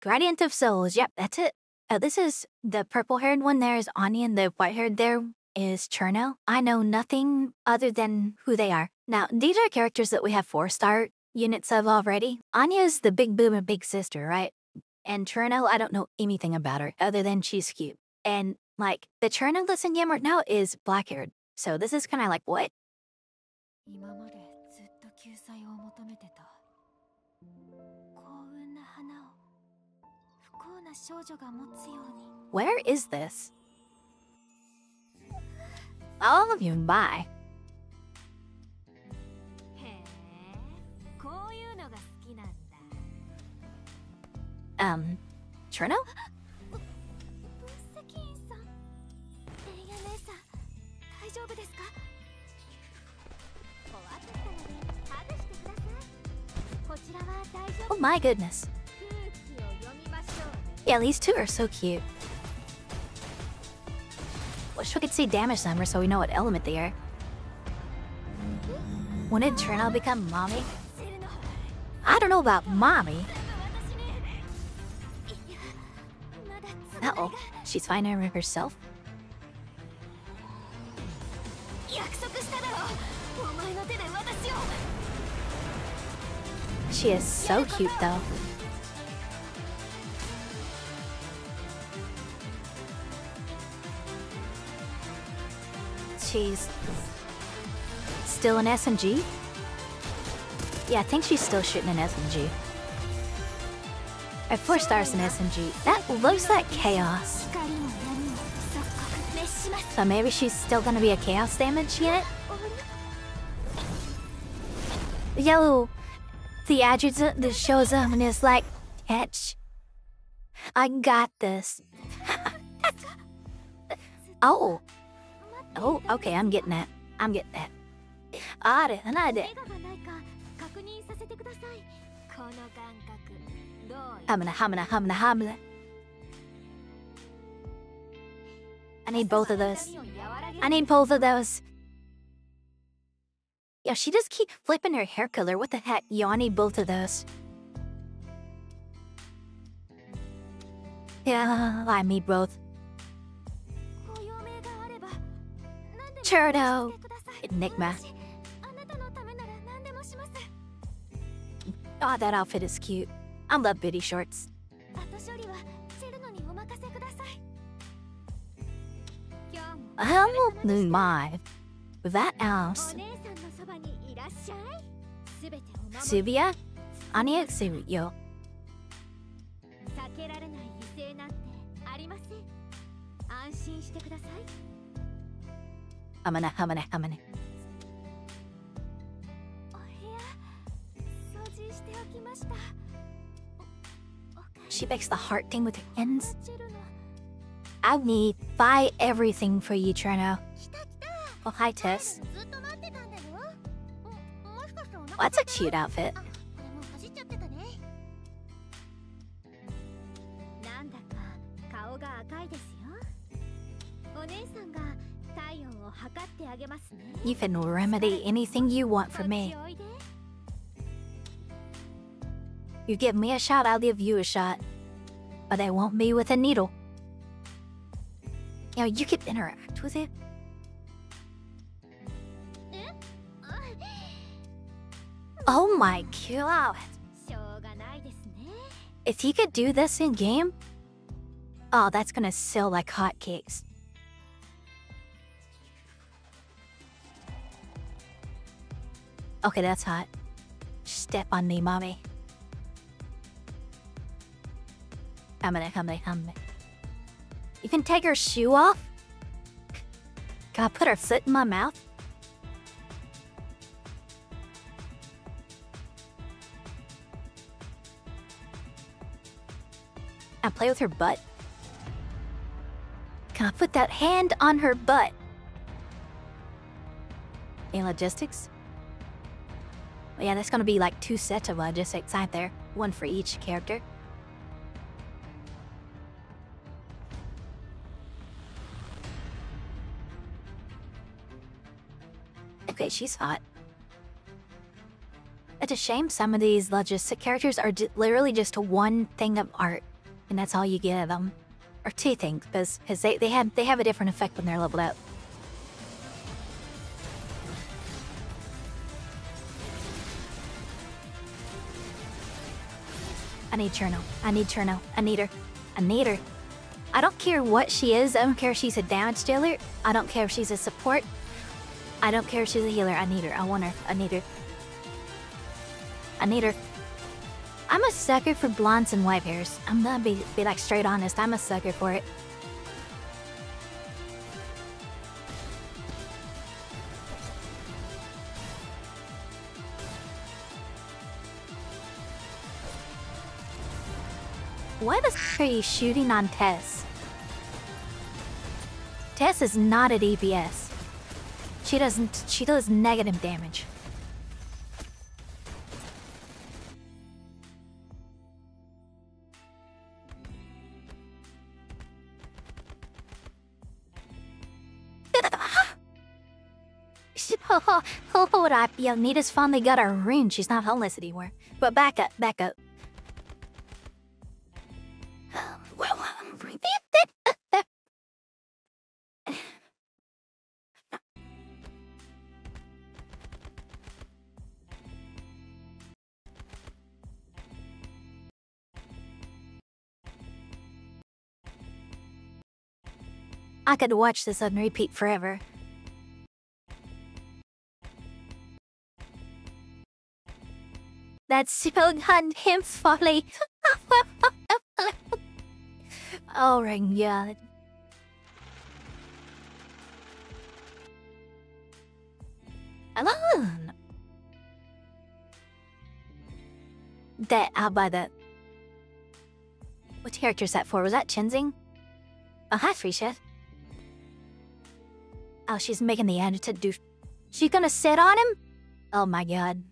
Gradient of Souls. Yep, that's it. Oh, this is the purple-haired one there is Enya, and the white-haired there is Cherno. I know nothing other than who they are. Now, these are characters that we have four-star units of already. Enya's the big boomer big sister, right? And Cherno, I don't know anything about her other than she's cute. And like the Cherno that's in game now is black-haired. So this is kind of like what? Where is this? All of you, bye. Um, Cherno? Oh my goodness. Yeah, these two are so cute. Wish we could see damage them so we know what element they are. When did Cherno become mommy? I don't know about mommy. Uh-oh, she's finding her herself? She is so cute though. She's still an SMG? Yeah, I think she's still shooting an SMG. At four stars in SMG, that looks like chaos. So maybe she's still gonna be a chaos damage yet. Yo, the adjutant that shows up and is like, Etch, I got this. oh. Oh, okay, I'm getting that. I'm getting that. あれ、なんで怪我がないか確認させてくださいこの感覚どうよ Hamna, hamna, hamna, hamna. I need both of those. 痛みを和らげる I need both of those. Yo, she just keep flipping her hair color. What the heck? Yo, I need both of those. Yeah, I need both. Churro! Enigma. Aw, oh, that outfit is cute. I love biddy shorts. I won't lose mine. With that else. Subia? Ani yo. 避けられない犠牲なんてありません安心してください She makes the heart thing with her hands. I need buy everything for you, Cherno. Oh, hi, Tess. What's that's a cute outfit. You can remedy anything you want for me. You give me a shot, I'll give you a shot. But it won't be with a needle. Now you can interact with it. Oh my god. Eh? If he could do this in game, oh, that's gonna sell like hotcakes. Okay, that's hot. Step on me, mommy. I'm gonna, I'm gonna, You can take her shoe off? Can I put her foot in my mouth? And play with her butt? Can I put that hand on her butt? In logistics? Well, yeah, that's gonna be like two sets of logistics, aren't there? One for each character. Okay, she's hot. Uh, It's a shame some of these logistic characters are literally just one thing of art, and that's all you get of them. Or two things, because they, they, have, they have a different effect when they're leveled up. Need Cherno. I need Cherno. I need her. I need her. I don't care what she is. I don't care if she's a damage dealer. I don't care if she's a support. I don't care if she's a healer. I need her. I want her. I need her. I need her. I'm a sucker for blondes and white hairs. I'm gonna be, be like straight honest. I'm a sucker for it. Why the are you shooting on Tess? Tess is not at DPS. She doesn't- she does negative damage. Hold up, Nita's finally got her rune. She's not homeless anymore. But back up, back up. I could watch this on repeat forever. That's on him folly. oh my god. Alone. That I'll buy that. What character is that for? Was that Chenxing? Oh hi Fritia. Oh, she's making the attitude do She gonna sit on him? Oh my god.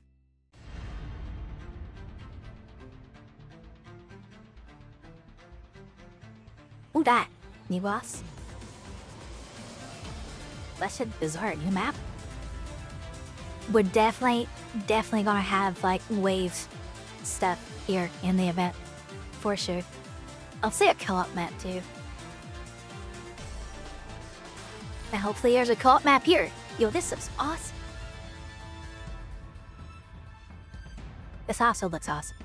Who that? New boss? That's a bizarre new map. We're definitely, definitely gonna have like waves stuff here in the event. For sure. I'll say a co-op map too. And hopefully there's a co-op map here. Yo, this looks awesome. This also looks awesome.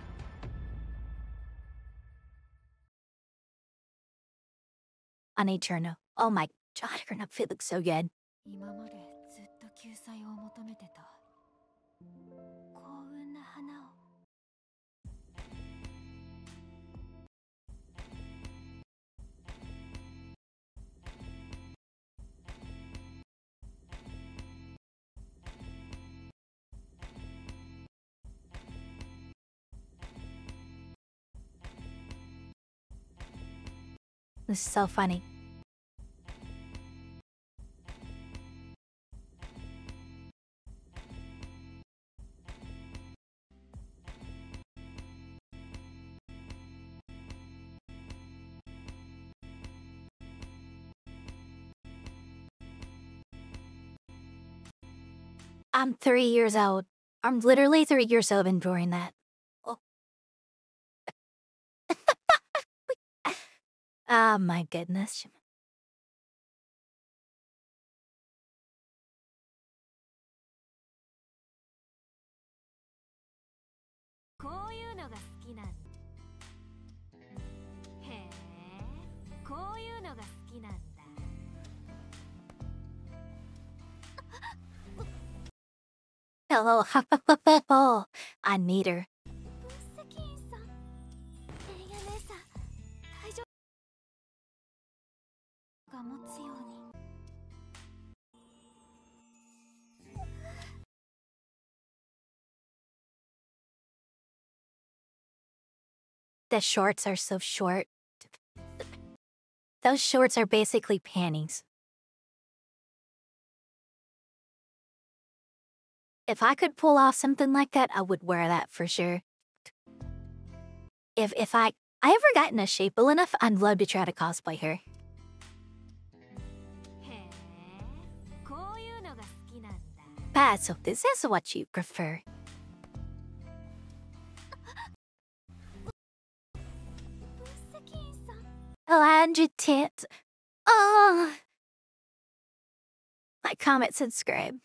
I need Cherno. Oh my god, her outfit looks so good. 今までずっと救済を求めてた This is so funny. I'm three years old. I'm literally three years old enduring that. Oh my goodness. Hello, I need her. The shorts are so short. Those shorts are basically panties. If I could pull off something like that, I would wear that for sure. If if I I ever got in a shape enough, I'd love to try to cosplay her. Pat, so this is what you prefer. Agitate. Ah. Oh. Like, comment, said subscribe.